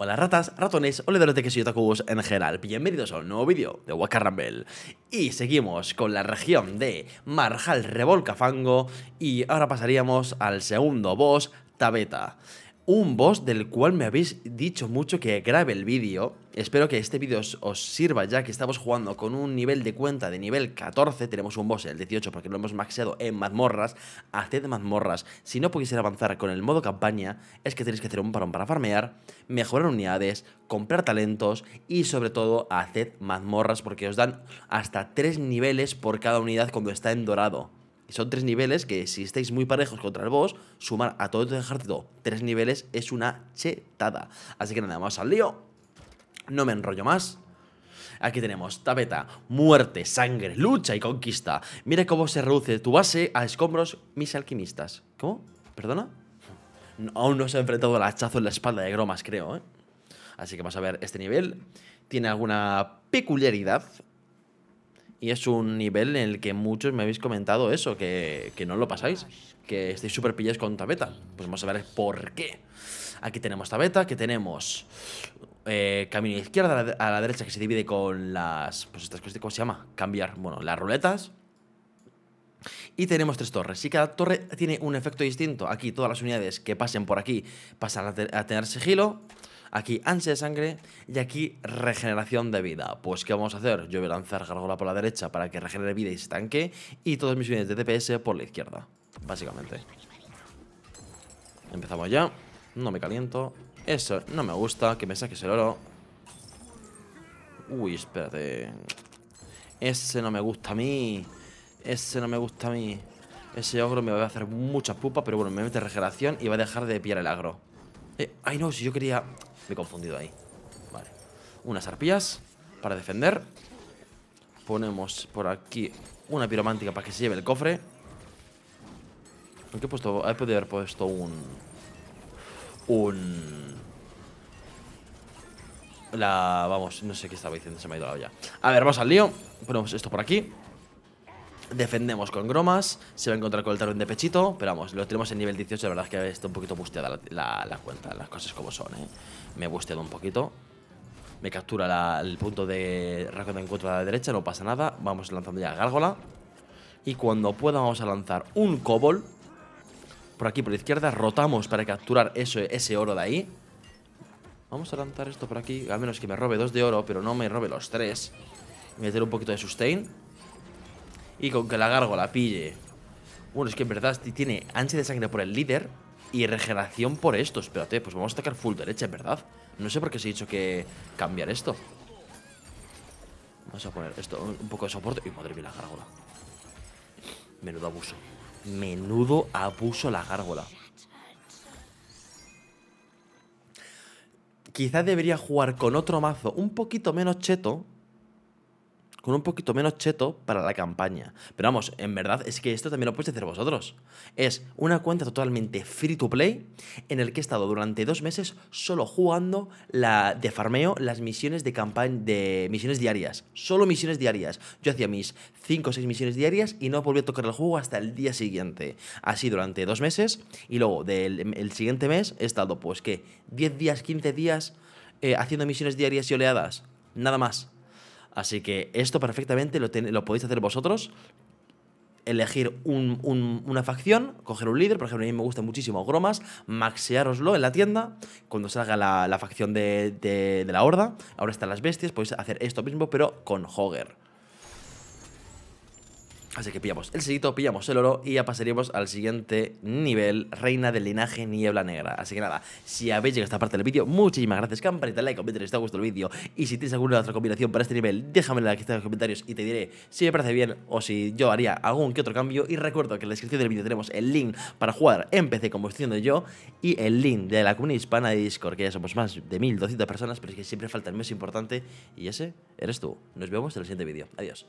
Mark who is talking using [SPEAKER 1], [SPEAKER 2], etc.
[SPEAKER 1] Hola ratas, ratones, de que soy otakus en general, bienvenidos a un nuevo vídeo de Waka Rumble. Y seguimos con la región de Marjal Revolcafango Y ahora pasaríamos al segundo boss, Tabeta un boss del cual me habéis dicho mucho que grabe el vídeo. Espero que este vídeo os, sirva ya que estamos jugando con un nivel de cuenta de nivel 14. Tenemos un boss, el 18, porque lo hemos maxeado en mazmorras. Haced mazmorras. Si no podéis avanzar con el modo campaña, es que tenéis que hacer un parón para farmear, mejorar unidades, comprar talentos y sobre todo haced mazmorras porque os dan hasta 3 niveles por cada unidad cuando está en dorado. Y son tres niveles que si estáis muy parejos contra el boss, sumar a todo el ejército tres niveles es una chetada. Así que nada, vamos al lío. No me enrollo más. Aquí tenemos tapeta, muerte, sangre, lucha y conquista. Mira cómo se reduce tu base a escombros mis alquimistas. ¿Cómo? ¿Perdona? aún no se ha enfrentado al hachazo en la espalda de Gromas, creo, ¿eh? Así que vamos a ver este nivel. Tiene alguna peculiaridad. Y es un nivel en el que muchos me habéis comentado eso, que, no lo pasáis, que estáis súper pillados con Tabeta. Pues vamos a ver por qué. Aquí tenemos Tabeta, que tenemos eh, camino izquierda a la, derecha que se divide con las... Pues estas cosas, ¿cómo se llama? Cambiar, bueno, las ruletas. Y tenemos tres torres. Y cada torre tiene un efecto distinto. Aquí todas las unidades que pasen por aquí pasan a, a tener sigilo. Aquí ansia de sangre y aquí regeneración de vida. Pues ¿qué vamos a hacer? Yo voy a lanzar Gargola por la derecha para que regenere vida y se tanque y todos mis unidades de DPS por la izquierda, básicamente. Empezamos ya. No me caliento. Eso no me gusta, que me saques el oro. Uy, espérate. Ese no me gusta a mí. Ese no me gusta a mí. Ese ogro me va a hacer mucha pupa, pero bueno, me mete regeneración y va a dejar de pillar el agro. Eh, ay, no, si yo quería... Me he confundido ahí. Vale. Unas arpías para defender. Ponemos por aquí una piromántica para que se lleve el cofre. ¿Qué he puesto? He podido haber puesto un... Un... La... Vamos, no sé qué estaba diciendo, se me ha ido la olla. A ver, vamos al lío. Ponemos esto por aquí. Defendemos con gromas. Se va a encontrar con el talón de pechito. Pero vamos, lo tenemos en nivel 18. La verdad es que está un poquito busteada la, cuenta. Las cosas como son, ¿eh? Me he busteado un poquito. Me captura el punto de rasgo de encuentro a la derecha. No pasa nada. Vamos lanzando ya gárgola. Y cuando pueda vamos a lanzar un cobol. Por aquí, por la izquierda. Rotamos para capturar eso, ese oro de ahí. Vamos a lanzar esto por aquí. A menos que me robe dos de oro, pero no me robe los tres. Meter un poquito de sustain. Y con que la gárgola pille. Bueno, es que en verdad tiene ansia de sangre por el líder Y regeneración por esto. Espérate, pues vamos a atacar full derecha, en verdad. No sé por qué se ha dicho que cambiar esto. Vamos a poner esto Un poco de soporte. Y madre mía la gárgola. Menudo abuso. Menudo abuso la gárgola. Quizá debería jugar con otro mazo un poquito menos cheto con un poquito menos cheto para la campaña. Pero vamos, en verdad es que esto también lo podéis hacer vosotros. Es una cuenta totalmente free to play en el que he estado durante dos meses solo jugando la de farmeo las misiones de campaña de misiones diarias. Solo misiones diarias. Yo hacía mis 5 o 6 misiones diarias y no volví a tocar el juego hasta el día siguiente. Así durante dos meses y luego del el siguiente mes he estado pues que 10 días, 15 días eh, haciendo misiones diarias y oleadas. Nada más. Así que esto perfectamente lo, podéis hacer vosotros. Elegir una facción, coger un líder, por ejemplo, a mí me gusta muchísimo Gromas, maxeároslo en la tienda, cuando salga la, facción de, de, la horda, ahora están las bestias, podéis hacer esto mismo, pero con Hogger. Así que pillamos el sellito, pillamos el oro y ya pasaríamos al siguiente nivel, reina del linaje niebla negra. Así que nada, si habéis llegado a esta parte del vídeo, muchísimas gracias, campanita, like, comentario si te ha gustado el vídeo. Y si tienes alguna otra combinación para este nivel, déjamela aquí en los comentarios y te diré si me parece bien o si yo haría algún que otro cambio. Y recuerdo que en la descripción del vídeo tenemos el link para jugar en PC como estoy haciendo yo y el link de la comunidad hispana de Discord, que ya somos más de 1200 personas, pero es que siempre falta el más importante y ese eres tú. Nos vemos en el siguiente vídeo. Adiós.